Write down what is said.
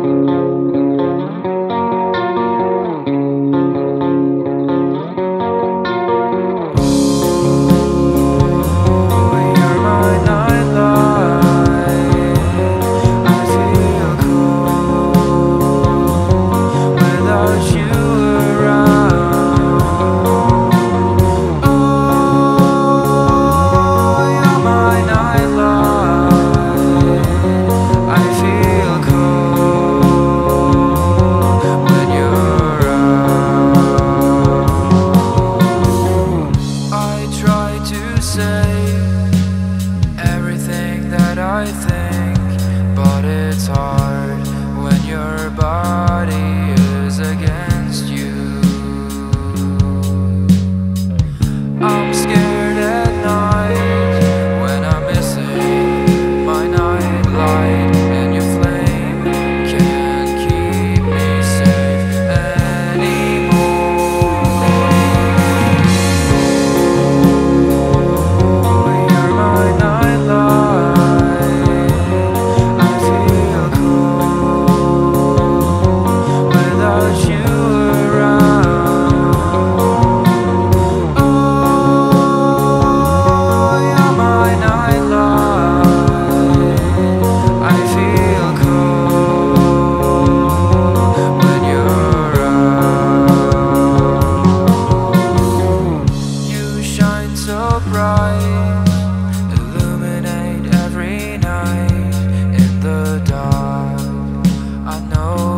Música I think, but it's hard when you're by. know.